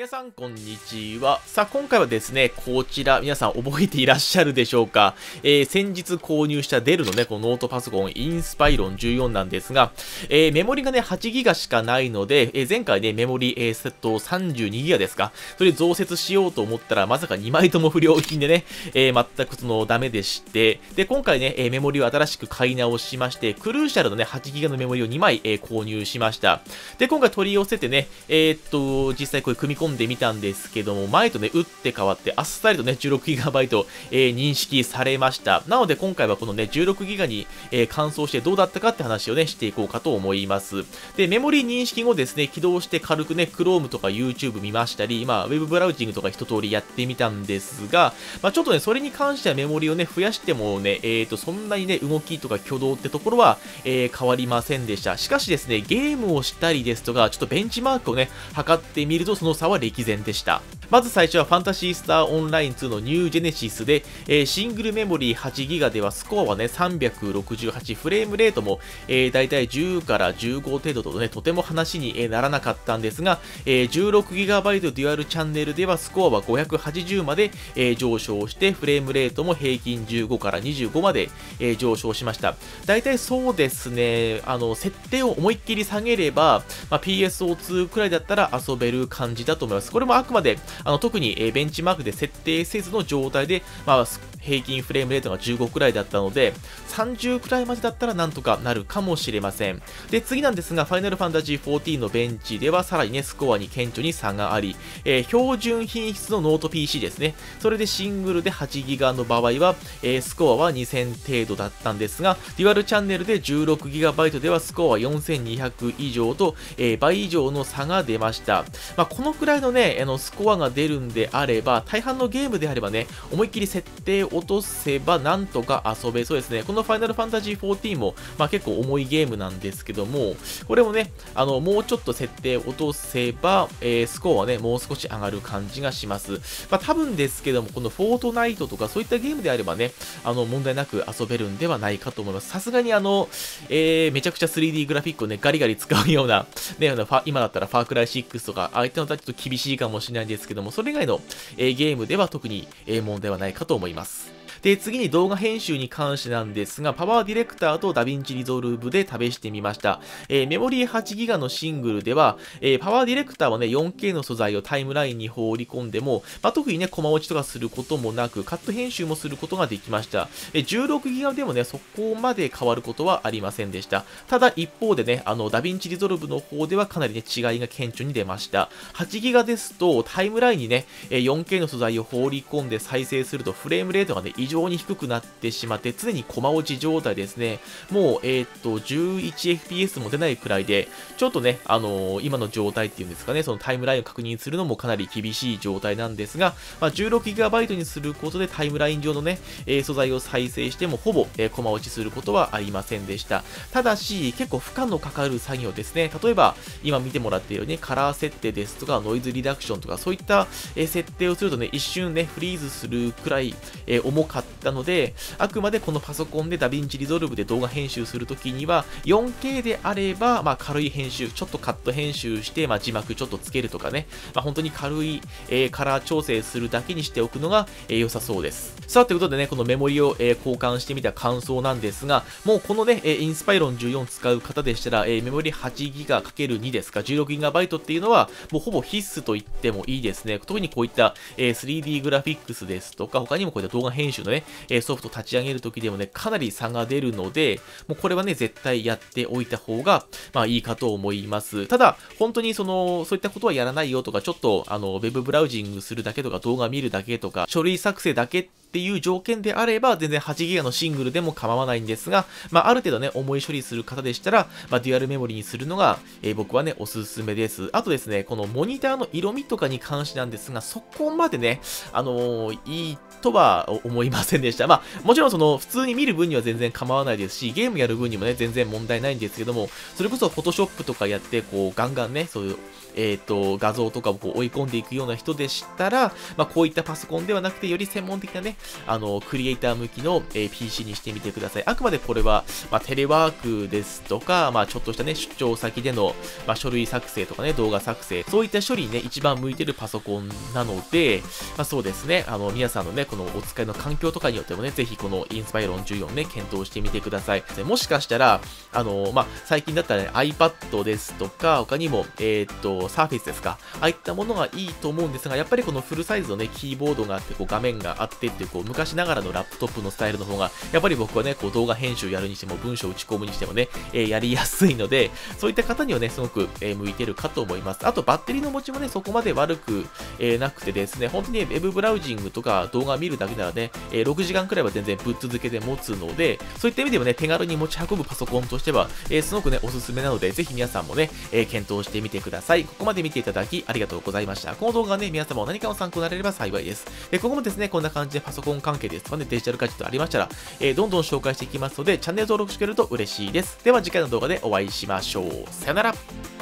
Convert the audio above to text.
皆さん、こんにちは。さあ、今回はですね、こちら、皆さん覚えていらっしゃるでしょうか？えー、先日購入したデルのね、このノートパソコン、インスパイロン14なんですが、えー、メモリがね、8ギガしかないので、えー、前回ね、メモリ、えー、セット32ギガですか？それ増設しようと思ったら、まさか2枚とも不良品でね、えー、全くそのダメでして、で、今回ね、えー、メモリを新しく買い直しまして、クルーシャルのね、8ギガのメモリを2枚、え、購入しました。で、今回取り寄せてね、えー、っと、実際これ組み込んでみたんですけども、前とね、打って変わって、あっさりとね、16GB、えー、認識されました。なので今回はこのね、16GB に、えー、乾燥してどうだったかって話をね、していこうかと思います。で、メモリ認識後ですね、起動して軽くね、Chrome とか YouTube 見ましたり、まあ、Web ブラウジングとか一通りやってみたんですが、まあ、ちょっとね、それに関してはメモリをね、増やしてもね、えーと、そんなにね、動きとか挙動ってところは、えー、変わりませんでした。しかしですね、ゲームをしたりですとか、ちょっとベンチマークをね、測ってみるとその差は歴然でした。まず最初はファンタシースターオンライン2のニュージェネシスで、えー、シングルメモリー 8GB ではスコアはね、368フレームレートも、えー、大体10から15程度とね、とても話にならなかったんですが、えー、16GB デュアルチャンネルではスコアは580まで、えー、上昇して、フレームレートも平均15から25まで、えー、上昇しました。大体そうですね、あの、設定を思いっきり下げれば、まあ、PSO2 くらいだったら遊べる感じだとと思います。これもあくまで、あの特に、えベンチマークで設定せずの状態で、まあ、平均フレームレートが15くらいだったので、30くらいまでだったらなんとかなるかもしれません。で、次なんですが、ファイナルファンタジー14のベンチではさらにね、スコアに顕著に差があり、えー、標準品質のノート PC ですね。それでシングルで 8GB の場合は、えー、スコアは2000程度だったんですが、デュアルチャンネルで 16GB ではスコアは4200以上と、えー、倍以上の差が出ました。まあ、このくらいのね、あのスコアが出るんであれば、大半のゲームであればね、思いっきり設定落とせばなんとか遊べそうですね。このファイナルファンタジー14も、まあ、結構重いゲームなんですけども、これもね、あの、もうちょっと設定落とせば、えー、スコアはね、もう少し上がる感じがします。まあ、多分ですけども、このフォートナイトとかそういったゲームであればね、あの、問題なく遊べるんではないかと思います。さすがにあの、えー、めちゃくちゃ 3D グラフィックをね、ガリガリ使うような、ね、今だったらファークライ6とか、相手のたちと厳しいかもしれないんですけども、それ以外の、え、ゲームでは特に、えー、問題はないかと思います。で、次に動画編集に関してなんですが、パワーディレクターとダヴィンチリゾルブで試してみました。えー、メモリー 8GB のシングルでは、えー、パワーディレクターはね、4K の素材をタイムラインに放り込んでも、まあ、特にね、コマ落ちとかすることもなく、カット編集もすることができました。えー、16GB でもね、そこまで変わることはありませんでした。ただ、一方でね、あの、ダヴィンチリゾルブの方ではかなりね、違いが顕著に出ました。8GB ですと、タイムラインにね、4K の素材を放り込んで再生すると、フレームレートがね、常に低くなってしまって、常に駒落ち状態ですね。もう、えー、っと、11fps も出ないくらいで、ちょっとね、あのー、今の状態っていうんですかね、そのタイムラインを確認するのもかなり厳しい状態なんですが、まあ、16GB にすることでタイムライン上のね、えー、素材を再生してもほぼ、えー、駒落ちすることはありませんでした。ただし、結構負荷のかかる作業ですね。例えば、今見てもらっているように、カラー設定ですとか、ノイズリダクションとか、そういった、え設定をするとね、一瞬ね、フリーズするくらい、え重かったので、あくまでこのパソコンで DaVinci Resolve で動画編集するときには、4K であれば、まあ、軽い編集、ちょっとカット編集して、まあ、字幕ちょっとつけるとかね、まあ、本当に軽い、えー、カラー調整するだけにしておくのが、えー、良さそうです。さあ、ということでね、このメモリを、えー、交換してみた感想なんですが、もうこのね、えインスパイロン14使う方でしたら、えメモリ 8GB×2 ですか、16GB っていうのは、もうほぼ必須と言ってもいいですね。特にこういった、え 3D グラフィックスですとか、他にもこういった動画編集のね、ソフト立ち上げるときでもね、かなり差が出るので、もうこれはね、絶対やっておいた方が、まあいいかと思います。ただ、本当にその、そういったことはやらないよとか、ちょっと、あの、ウェブブラウジングするだけとか、動画見るだけとか、書類作成だけってっていう条件であれば、全然 8GB のシングルでも構わないんですが、まあ、ある程度ね、重い処理する方でしたら、まあ、デュアルメモリにするのが、えー、僕はね、おすすめです。あとですね、このモニターの色味とかに関してなんですが、そこまでね、あのー、いいとは思いませんでした。まあ、もちろんその、普通に見る分には全然構わないですし、ゲームやる分にもね、全然問題ないんですけども、それこそ Photoshop とかやって、こう、ガンガンね、そういう、えっ、ー、と、画像とかをこう追い込んでいくような人でしたら、まあ、こういったパソコンではなくて、より専門的なね、あの、クリエイター向きの、え、PC にしてみてください。あくまでこれは、まあ、テレワークですとか、まあ、ちょっとしたね、出張先での、まあ、書類作成とかね、動画作成、そういった処理にね、一番向いてるパソコンなので、まあ、そうですね、あの、皆さんのね、このお使いの環境とかによってもね、ぜひこのインスパイロン14ね、検討してみてください。もしかしたら、あの、まあ、最近だったらね、iPad ですとか、他にも、えー、っと、Surface ですか、ああいったものがいいと思うんですが、やっぱりこのフルサイズのね、キーボードがあって、こう画面があってっていう、こう昔ながらのラップトップのスタイルの方が、やっぱり僕はね、こう動画編集やるにしても、文章打ち込むにしてもね、えー、やりやすいので、そういった方にはね、すごく、えー、向いてるかと思います。あと、バッテリーの持ちもね、そこまで悪く、えー、なくてですね、本当に、ね、ウェブブラウジングとか動画見るだけならね、え6時間くらいは全然ぶっ続けて持つので、そういった意味でもね、手軽に持ち運ぶパソコンとしては、えすごくね、おすすめなので、ぜひ皆さんもね、え検討してみてください。ここまで見ていただきありがとうございました。この動画がね、皆様も何かの参考になれれば幸いです。で、今後もですね、こんな感じでパソコンソコン関係ですとかね、デジタルガジェットありましたら、えどんどん紹介していきますので、チャンネル登録してくれると嬉しいです。では次回の動画でお会いしましょう。さよなら。